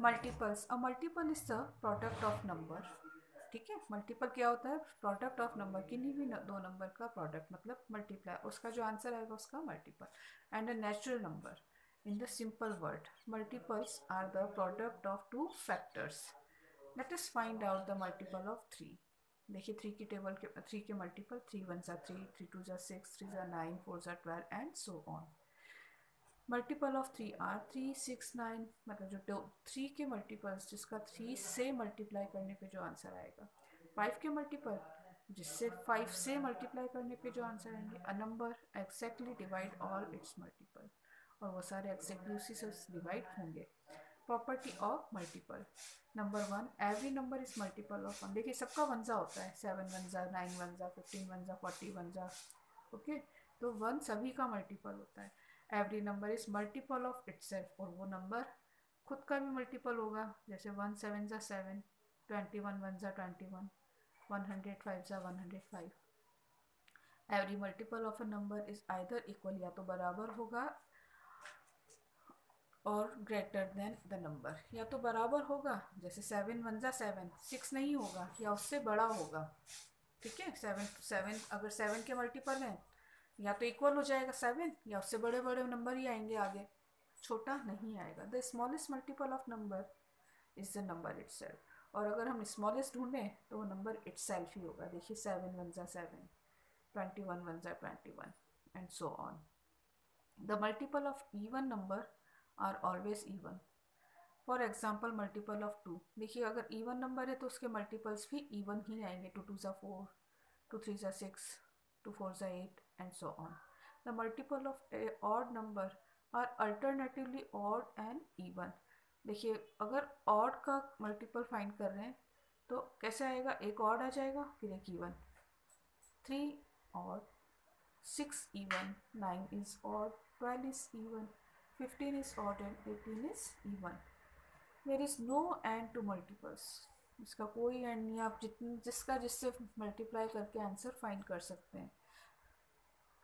Multiples a multiple is the product of number ठीक है? Multiple क्या होता है? प्रोडक्ट ऑफ़ नंबर किन्हीं भी दो नंबर का प्रोडक्ट मतलब मल्टीप्लाई उसका जो आंसर आएगा, उसका multiple and a natural number in the simple word multiples are the product of two factors let us find out the multiple of three देखिए थ्री की टेबल के थ्री के मल्टीपल थ्री वन ज़ा three three two ज़ा six three ज़ा nine four ज़ा twelve and so on multiple of three are three six nine मतलब जो थ्री के मल्टीपल्स जिसका थ्री से मल्टीप्लाई करने पे जो आंसर आएगा। फाइव के मल्टीपल जिससे फाइव से मल्टीप्लाई करने पे जो आंसर आएँगे a number exactly divide all its multiple और वो सारे एक्जैक्टली उसी से डिवाइड होंगे। Property of multiple number one every number is multiple of one देखिए, सबका वन जा होता है। सेवन वन जा नाइन वन जा फिफ्टीन वन जा फोर्टी वन जा ओके तो वन सभी का मल्टीपल होता है। Every number is multiple of itself और वो नंबर खुद का भी मल्टीपल होगा, जैसे वन सेवन ज़ा सेवन ट्वेंटी वन वन ज़ा twenty one one hundred five ज़ा one hundred five every multiple of a number is either equal या तो बराबर होगा और ग्रेटर देन द नंबर या तो बराबर होगा, जैसे सेवन वन ज़ा सेवन सिक्स नहीं होगा, या उससे बड़ा होगा। ठीक है? सेवन सेवन अगर सेवन के मल्टीपल हैं या तो इक्वल हो जाएगा सेवन या उससे बड़े बड़े नंबर ही आएँगे आगे। छोटा नहीं आएगा। The smallest multiple of number is the number it और अगर हम स्मॉलेस्ट ढूंढें तो वो नंबर इट ही होगा। देखिए सेवन वन ज़ा सेवन ट्वेंटी वन वन ज़ा twenty one and so on the multiple of even number are always even for example multiple of two देखिए, अगर इवन नंबर है तो उसके मल्टीपल्स भी इवन ही आएँगे। टू टू ज़ा फोर टू थ्री ज़ा सिक्स टू फोर ज़ा eight and so on. The multiple of a odd number are alternatively odd and even. देखिए अगर odd का multiple find कर रहे हैं तो कैसे आएगा एक odd आ जाएगा फिर एक even. Three odd, six even, nine is odd, twelve is even, fifteen is odd and eighteen is even. There is no end to multiples. इसका कोई एंड नहीं आप जितनी जिसका जिससे मल्टीप्लाई करके आंसर फाइंड कर सकते हैं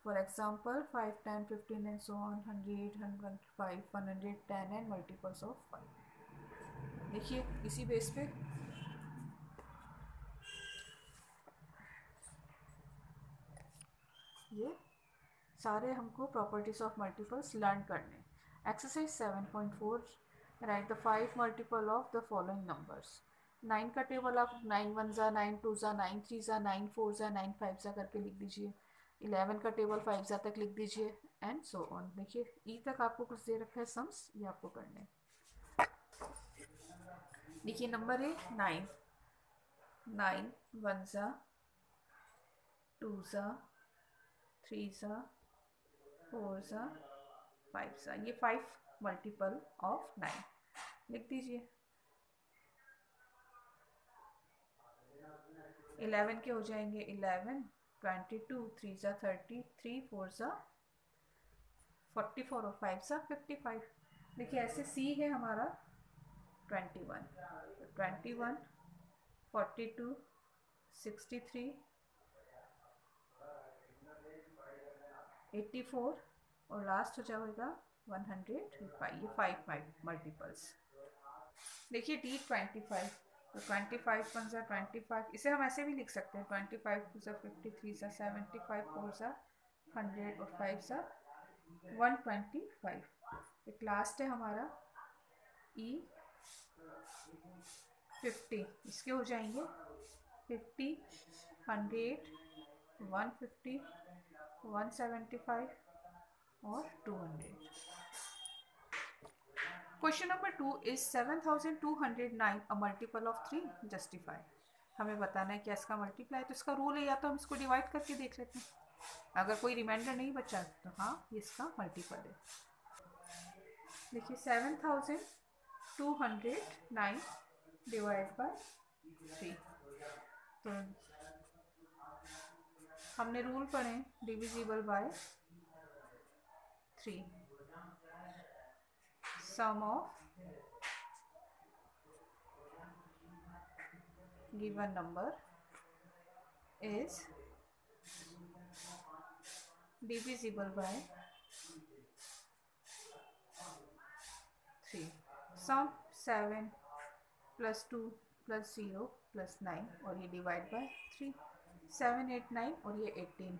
For example, 5, 10, 15 and so on, 100, 105, 110 and multiples of 5. देखिए इसी बेस पे। ये सारे हमको प्रॉपर्टीज़ ऑफ़ मल्टीपल्स लर्न करने exercise 7.4 write the five multiple of the following numbers nine का टेबल आप नाइन वन ज़ा नाइन टू ज़ा नाइन थ्री ज़ा नाइन फोर ज़ा नाइन फाइव ज़ा करके लिख दीजिए। इलेवन का टेबल फाइव ज़ा तक लिख दीजिए एंड सो ऑन देखिए ई e तक आपको कुछ दे रखा है सम्स ये आपको करने देखिए नंबर है नाइन नाइन वन ज़ा टू ज़ा थ्री ज़ा फोर ज़ा फाइव ज़ा. ये फाइव मल्टीपल ऑफ़ नाइन लिख दीजिए। इलेवन के हो जाएँगे इलेवन ट्वेंटी टू थ्री ज़ा थर्टी थ्री फोर ज़ा फोर्टी फोर और फाइव ज़ा फिफ्टी फाइव देखिए, ऐसे सी है हमारा twenty one twenty one forty two sixty three eighty four और लास्ट हो जाएगा वन हंड्रेड फाइव ये फाइव फाइव मल्टीपल्स देखिए डी ट्वेंटी फाइव तो ट्वेंटी फाइव वन सा ट्वेंटी फाइव इसे हम ऐसे भी लिख सकते हैं ट्वेंटी फाइव टू सा फिफ्टी थ्री सा सेवेंटी फाइव फोर सा हंड्रेड और फाइव सा वन ट्वेंटी फाइव एक लास्ट है हमारा ई फिफ्टी इसके हो जाएँगे fifty hundred one fifty one seventy five और two hundred question number two is seven thousand two hundred nine a multiple of three justify हमें बताना है क्या इसका मल्टीप्लाई तो इसका रूल है, या तो हम इसको डिवाइड करके देख लेते हैं। अगर कोई रिमाइंडर नहीं बचा तो हाँ ये इसका मल्टीपल है। देखिए seven thousand two hundred nine divide by three तो हमने रूल पढ़े divisible by three sum of given number. Is divisible by 3 sum seven plus two plus zero plus nine और ये divide by three seven eight nine और ये eighteen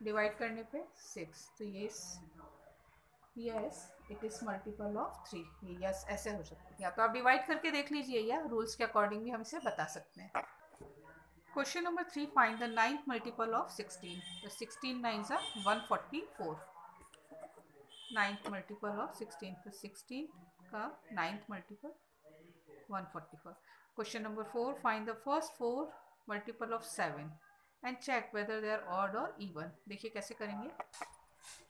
divide करने पे six तो ये yes it is multiple of three yes ऐसे हो सकता है। या तो आप डिवाइड करके देख लीजिए या रूल्स के अकॉर्डिंग भी हम इसे बता सकते हैं। Question number three find the ninth multiple of sixteen तो सिक्सटीन नाइन सा one forty four ninth multiple of sixteen तो सिक्सटीन का ninth multiple one forty four question number four find the first four multiple of seven and check whether they are odd और even देखिए कैसे करेंगे।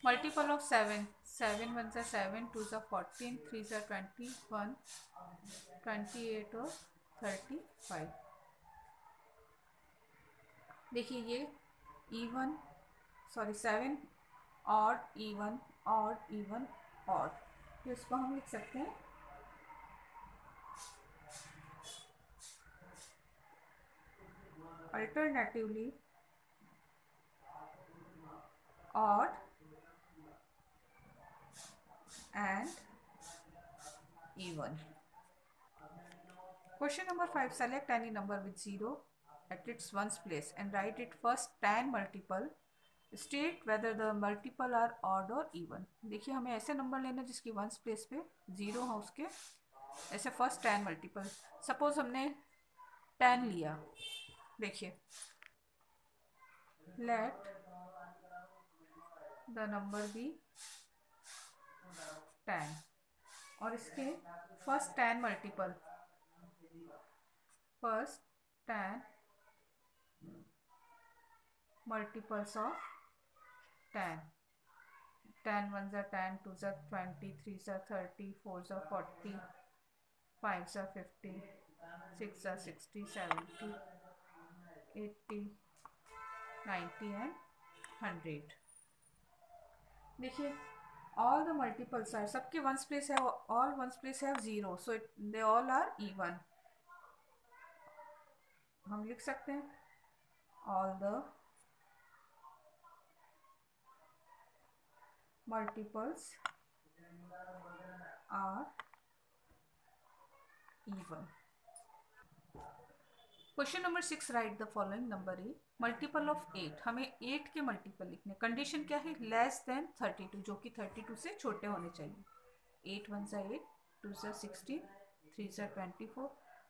Multiple of seven seven one ज़ा seven two ज़ा fourteen three ज़ा twenty one twenty eight और thirty five देखिए ये even sorry seven odd even odd even तो इसको हम लिख सकते हैं। Alternatively odd and even question number five select any number with zero at its ones place and write it first tan multiple state whether the multiple are odd और even देखिए, हमें ऐसे नंबर लेना जिसकी वंस प्लेस पे zero हो उसके, ऐसे फ़र्स्ट टेन मल्टीपल सपोज़ हमने टेन लिया। देखिए let the number be ten और इसके first ten multiple first ten multiples of ten ten one ज़ा टेन टू ज़ा ट्वेंटी थ्री ज़ा थर्टी फोर जो फोर्टी फाइव ज़ा फिफ्टी सिक्स ज़ा sixty seventy eighty ninety and hundred देखिए all the multiples are सबके वंस प्लेस है all ones place है zero so it they all are even हम लिख सकते हैं? All the multiples are even question number six write the following number a multiple of eight हमें eight के multiple लिखने कंडीशन क्या है? लेस देन थर्टी टू जो कि थर्टी टू से छोटे होने चाहिए। एट वन ज़ा एट टू ज़ा सिक्सटीन थ्री ज़ा ट्वेंटी फोर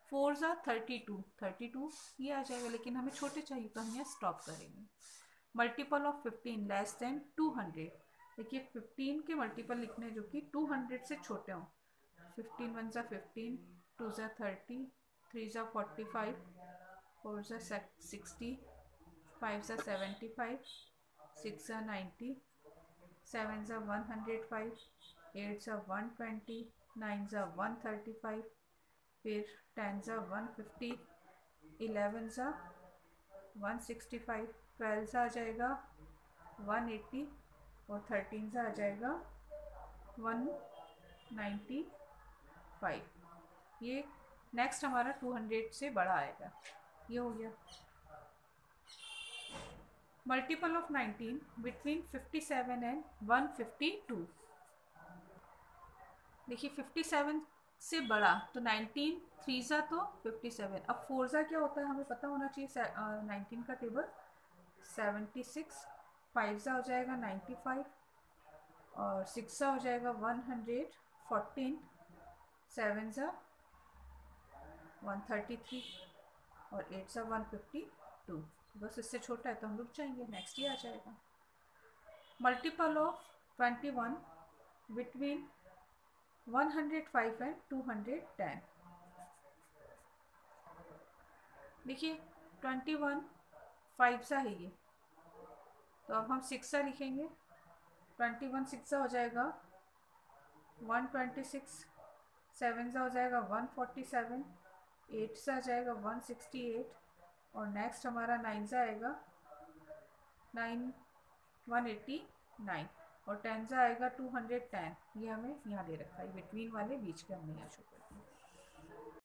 फोर ज़ा थर्टी टू थर्टी टू ये आ जाएगा, लेकिन हमें छोटे चाहिए तो हम यहाँ स्टॉप करेंगे। Multiple of fifteen less than two hundred देखिए फिफ्टीन के मल्टीपल लिखने जो कि टू हंड्रेड से छोटे हों। फिफ्टीन वन ज़ा फिफ्टीन टू ज़ा थर्टी थ्री ज़ा फोर्टी फाइव फोर ज़ा सिक्सटी फाइव ज़ा सेवेंटी फाइव सिक्स ज़ा नाइन्टी सेवन ज़ा वन हंड्रेड फाइव एट ज़ा वन ट्वेंटी नाइन ज़ा वन थर्टी फाइव फिर टेन ज़ा वन फिफ्टी इलेवन ज़ा वन सिक्सटी फाइव ट्वेल्व ज़ा आ जाएगा वन एट्टी और थर्टीन से आ जाएगा वन नाइन्टी फाइव ये नेक्स्ट हमारा टू हंड्रेड से बड़ा आएगा। ये हो गया। Between fifty seven and one fifty two देखिए फिफ्टी सेवन से बड़ा तो नाइनटीन थ्री ज़ा तो फिफ्टी सेवन अब फोर ज़ा क्या होता है? हमें पता होना चाहिए नाइनटीन का टेबल सेवेंटी सिक्स फाइव सा हो जाएगा नाइन्टी फाइव और सिक्स सा हो जाएगा वन हंड्रेड फोर्टीन सेवन सा वन थर्टी थ्री और एट सा वन फिफ्टी टू बस इससे छोटा है तो हम रुक जाएँगे नेक्स्ट ही आ जाएगा। Multiple of twenty one between one hundred five and two hundred ten देखिए ट्वेंटी वन फाइव सा है ये। तो अब हम सिक्स सा लिखेंगे। ट्वेंटी वन सिक्सा हो जाएगा। वन ट्वेंटी सिक्स सेवन सा हो जाएगा। वन फोर्टी सेवन एट सा आ जाएगा। वन सिक्सटी एट और नेक्स्ट हमारा नाइन आएगा। नाइन वन एट्टी नाइन और टेन आएगा टू हंड्रेड टेन ये हमें यहाँ दे रखा है। बिटवीन वाले बीच के हमने यहाँ छोड़